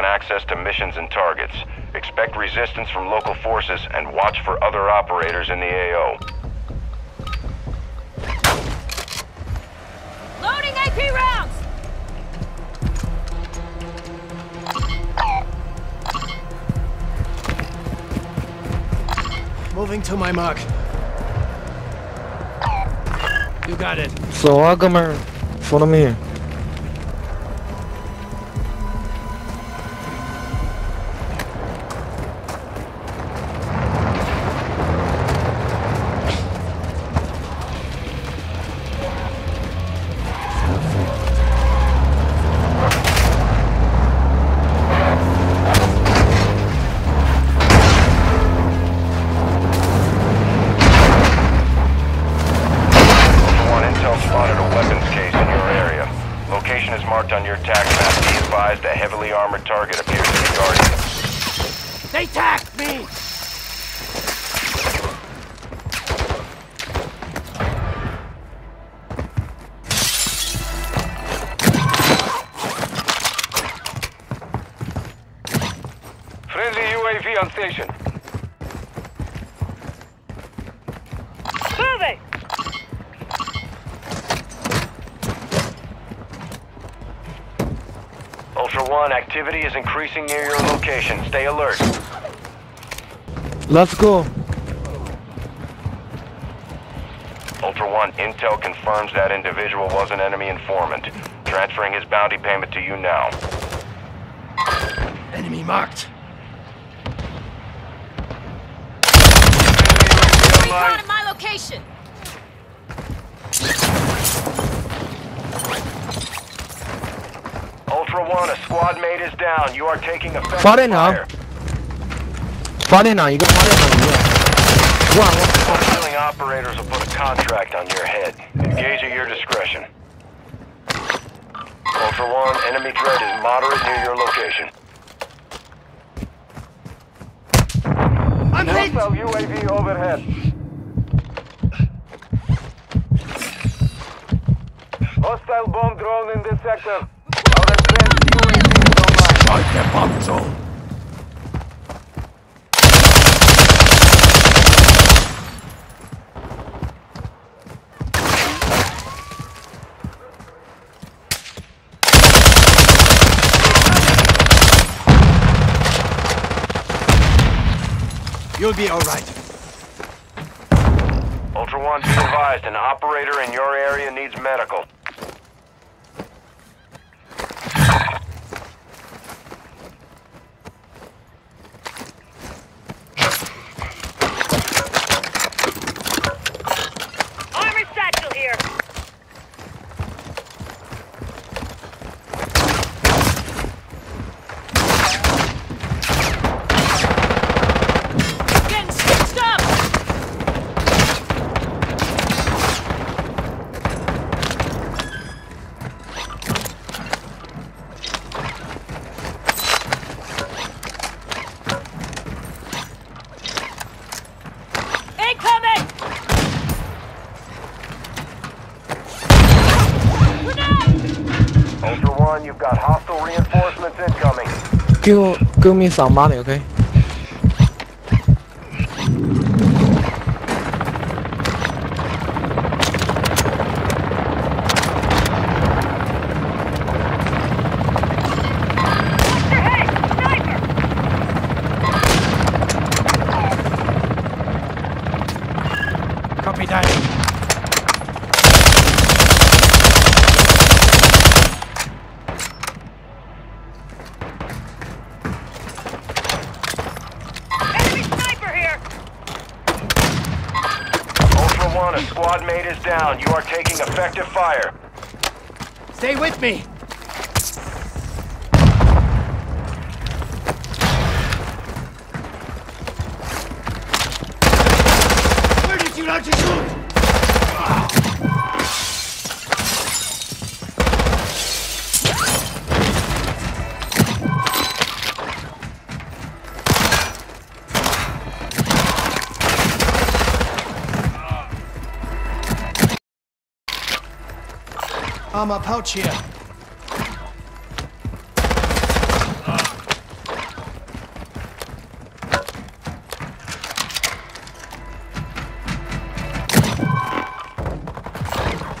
open access to missions and targets. Expect resistance from local forces and watch for other operators in the AO. Loading AP rounds! Moving to my mark. You got it. So, Agamer, follow me. Ultra One, activity is increasing near your location. Stay alert. Let's go。Ultra One, intel confirms that individual was an enemy informant. Transferring his bounty payment to you now. Enemy marked. Recon at my location! 1, a squad mate is down. You are taking a Fare na. in, na, you go fare na. Killing operators will put a contract on your head. Engage at your discretion. One for one, enemy threat is moderate near your location. I'm hit! UAV overhead. Hostile bomb drone in this sector. Our advanced UAV is online. Strike the bomb zone. You'll be alright. Ultra One, be advised, an operator in your area needs medical. Armor satchel here! Getting stitched up! Incoming! Grenade! Ultra One, you've got hostile reinforcements incoming. Give, give me some money, okay? Copy that. Squad mate is down. You are taking effective fire. Stay with me. I'm here.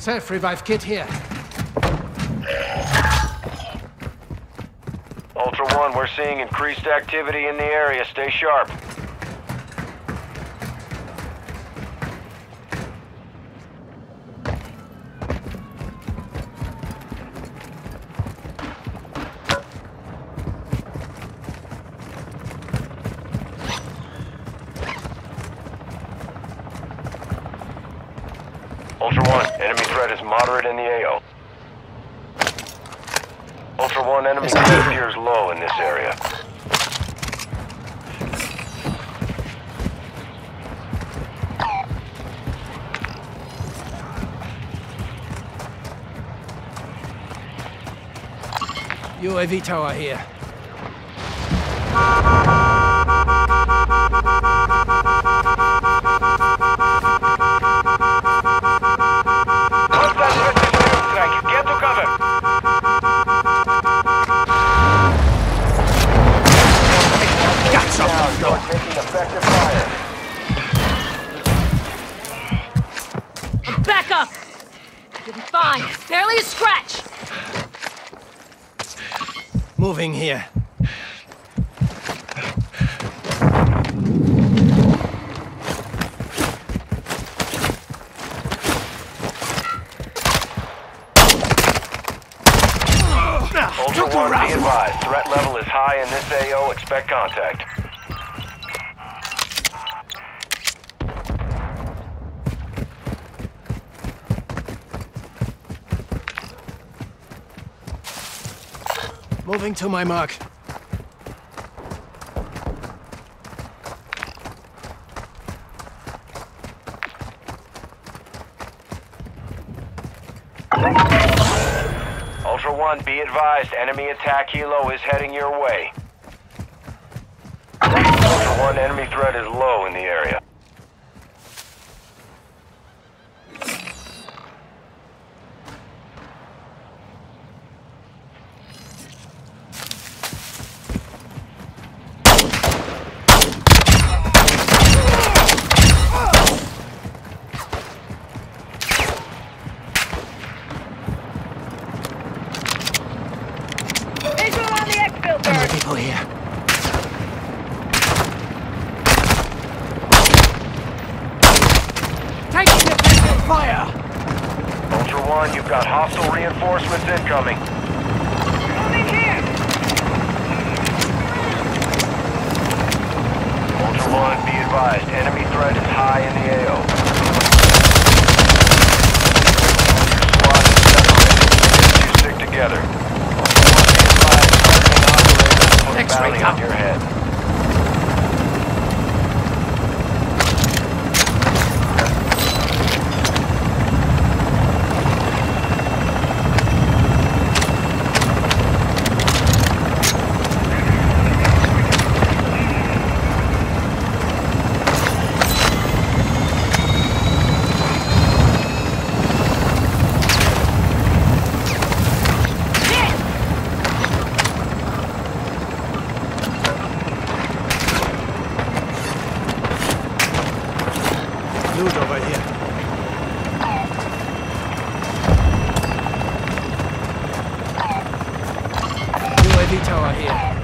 Self-revive kit here. Ultra One, we're seeing increased activity in the area. Stay sharp. Threat is moderate in the AO. Ultra One, enemy appears low in this area. UAV tower here. Moving here. Ultra One, be advised. Threat level is high in this AO. Expect contact. Moving to my mark. Ultra One, be advised. Enemy attack helo is heading your way. Ultra One, enemy threat is low in the area. Visual on the exfil Enemy bird. people here. Taking effective fire! Ultra One, you've got hostile reinforcements incoming. Moving here. Ultra One, be advised. Enemy threat is high in the AO. Your squad is separated. You stick together. Ultra One, be advised. Targeting bounty on your UAV tower here.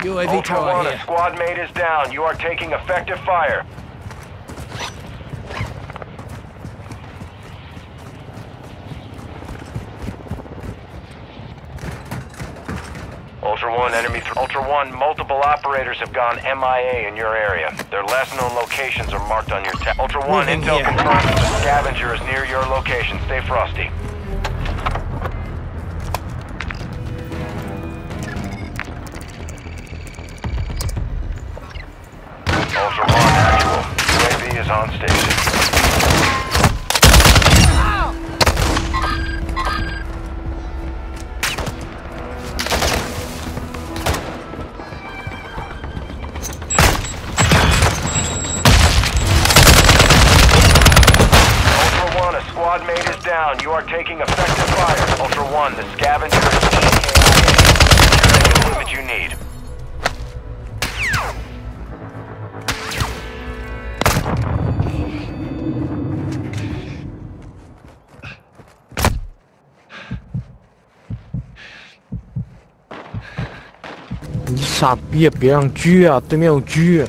UAV Ultra tower One, here. squad mate is down. You are taking effective fire. 1, multiple operators have gone MIA in your area. Their last known locations are marked on your tab. Ultra 1, intel here. confirms the scavenger is near your location. Stay frosty. Ultra 1, actual. UAV is on station. 傻逼也别让狙啊！对面有狙。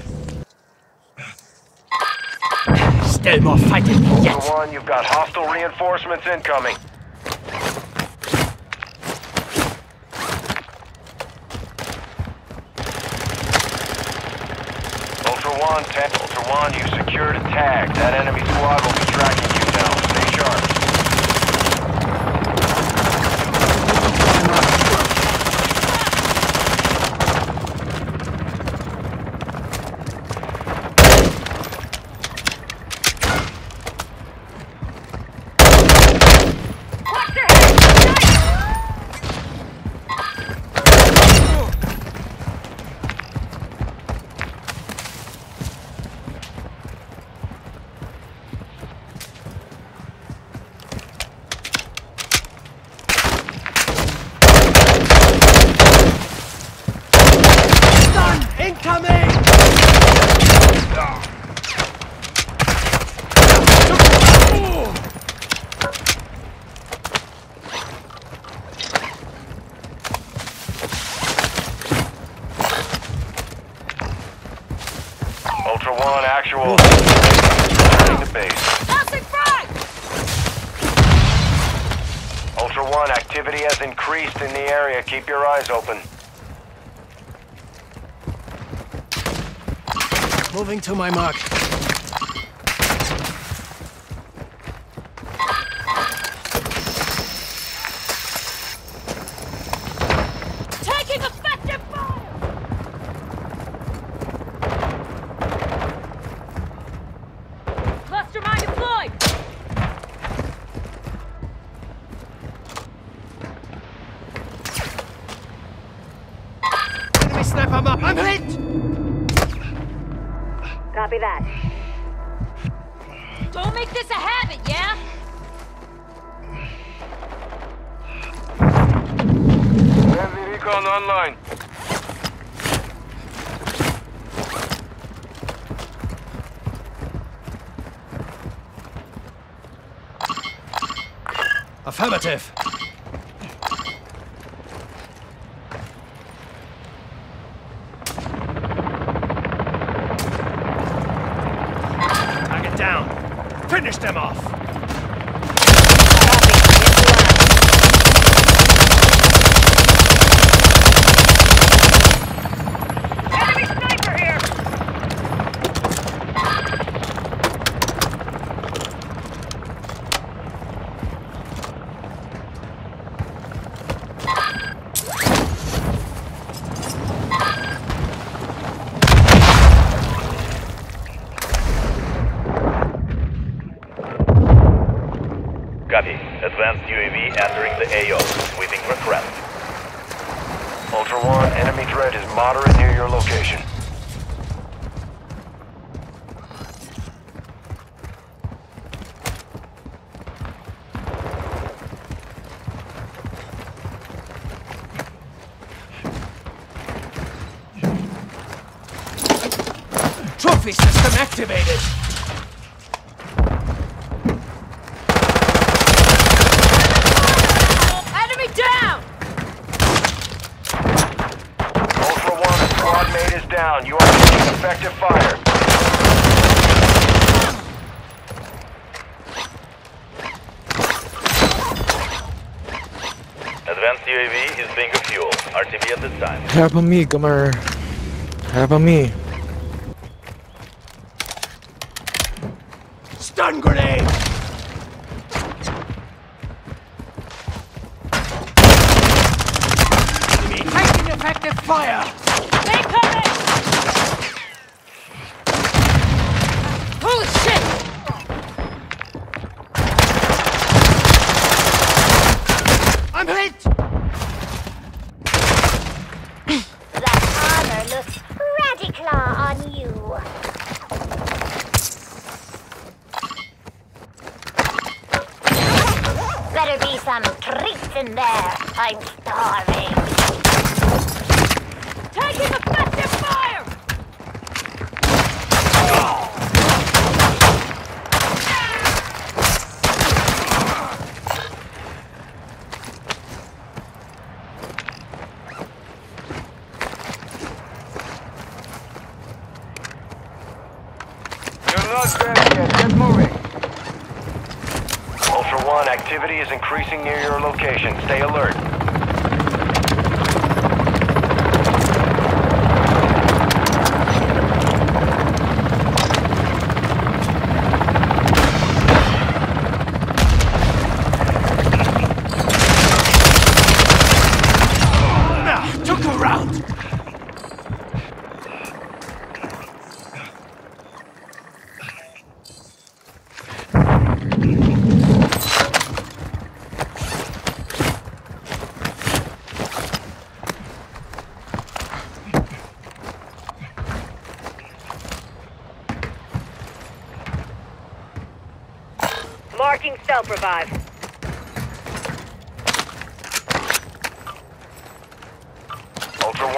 Still more fighting yet. Ultra One, you've got hostile reinforcements incoming. Ultra One, ta- Ultra One, you've secured a tag. That enemy squad will be tracking Ultra One, actual. Returning to base. Tossing frag! Ultra One, activity has increased in the area. Keep your eyes open. Moving to my mark. Enemy sniper mark. I'm hit! Copy that. Don't make this a habit, yeah? Heavy recon online. Affirmative. Down. Finish them off. Enemy sniper here! Copy. Advanced UAV entering the AO. Waiting request. Ultra One, enemy threat is moderate near your location. Trophy system activated. Enemy down! Ultra One, a squad mate is down. You are taking effective fire. Advanced UAV is being fuel. RTB at this time. Help me, Gamer. Help me. Stun grenade! better be some treats in there. I'm starving. Taking increasing near your location. Stay alert.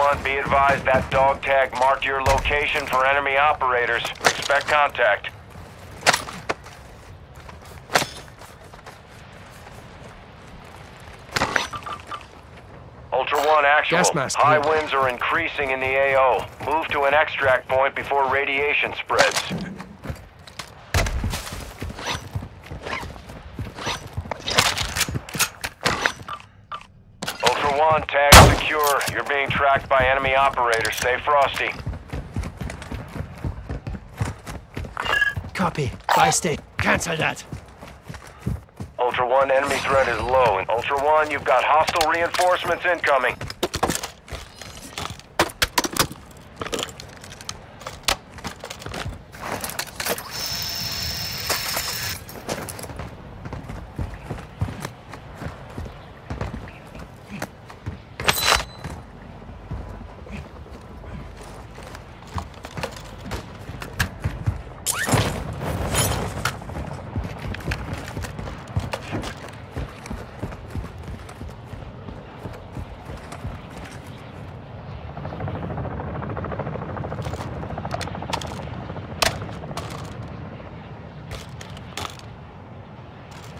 1, be advised that dog tag marked your location for enemy operators. Expect contact. Ultra One, actual. High winds are increasing in the AO. Move to an extract point before radiation spreads. Tracked by enemy operators. Stay frosty. Copy. Buy state. Cancel that. Ultra One, enemy threat is low. And Ultra One, you've got hostile reinforcements incoming.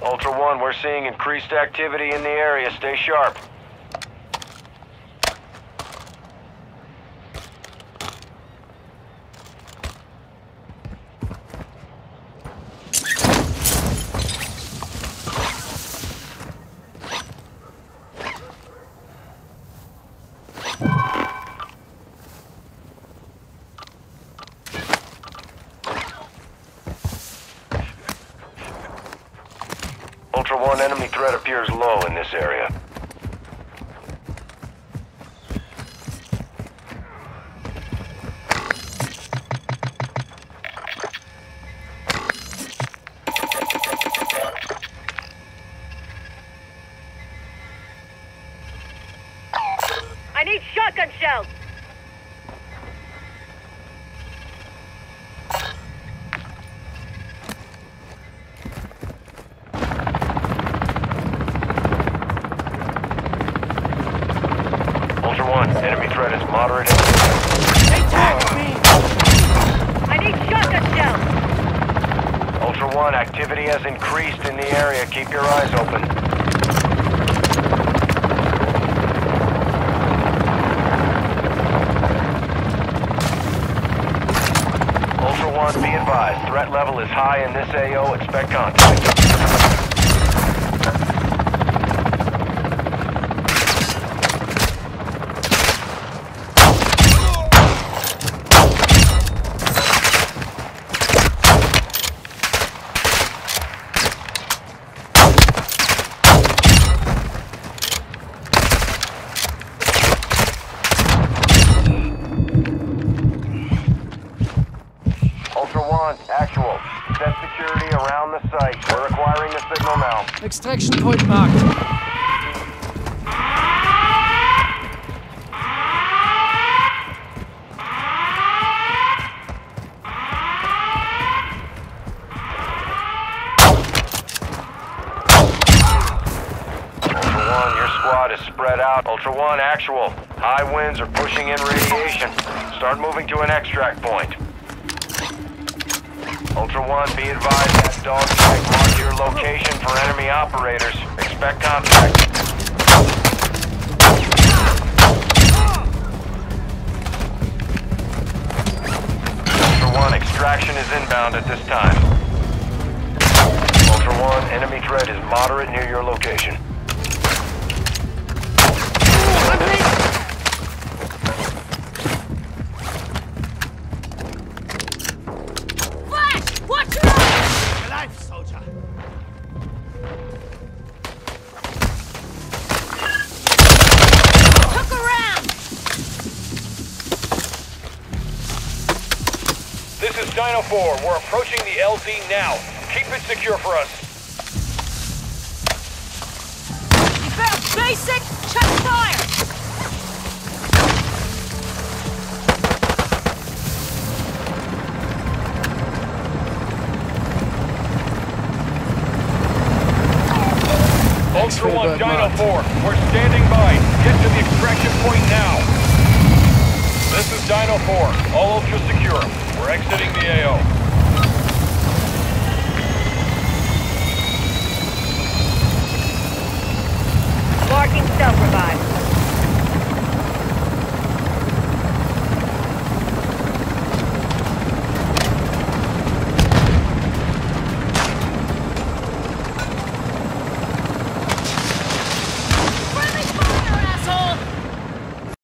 Ultra One, we're seeing increased activity in the area. Stay sharp. Ultra One, enemy threat appears low in this area. I need shotgun shells. Ultra One, enemy threat is moderate. They tagged me. I need shotgun shells. Ultra One, activity has increased in the area. Keep your eyes open. Ultra One, be Threat level is high in this AO. Expect contact. Ultra One, actual. Set security around the site. We're acquiring the signal now. Extraction point operators. Expect contact. Ultra One, extraction is inbound at this time. Ultra One, enemy threat is moderate near your location. This 4. We're approaching the LZ now. Keep it secure for us. You found basic? Check fire! Ultra One, Dino 4. We're standing by. Get to the extraction point now. This is Dino 4. All Ultra secure. We're exiting the AO. Marking self-revive.